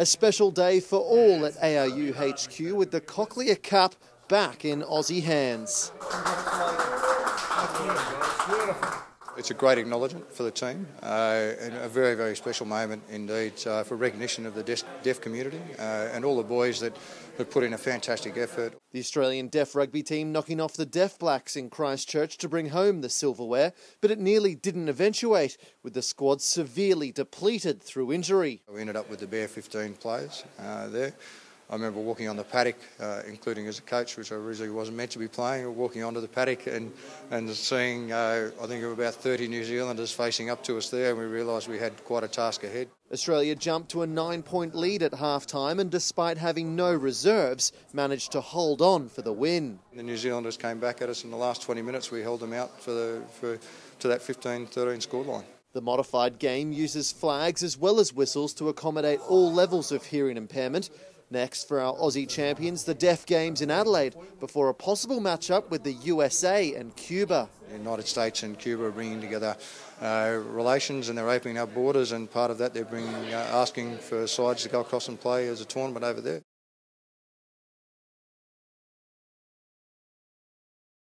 A special day for all at ARU HQ with the Cochlear Cup back in Aussie hands. It's a great acknowledgement for the team uh, and a very, very special moment indeed uh, for recognition of the deaf, deaf community uh, and all the boys that have put in a fantastic effort. The Australian deaf rugby team knocking off the Deaf Blacks in Christchurch to bring home the silverware, but it nearly didn't eventuate, with the squad severely depleted through injury. We ended up with the bare 15 players uh, there. I remember walking on the paddock, uh, including as a coach, which I originally wasn't meant to be playing, walking onto the paddock and, and seeing, uh, I think, about 30 New Zealanders facing up to us there, and we realised we had quite a task ahead. Australia jumped to a nine point lead at half time and, despite having no reserves, managed to hold on for the win. The New Zealanders came back at us in the last 20 minutes. We held them out for the, for, to that 15 13 scoreline. The modified game uses flags as well as whistles to accommodate all levels of hearing impairment. Next, for our Aussie champions, the Deaf Games in Adelaide before a possible matchup with the USA and Cuba. The United States and Cuba are bringing together uh, relations and they're opening up borders, and part of that they're bringing, uh, asking for sides to go across and play as a tournament over there.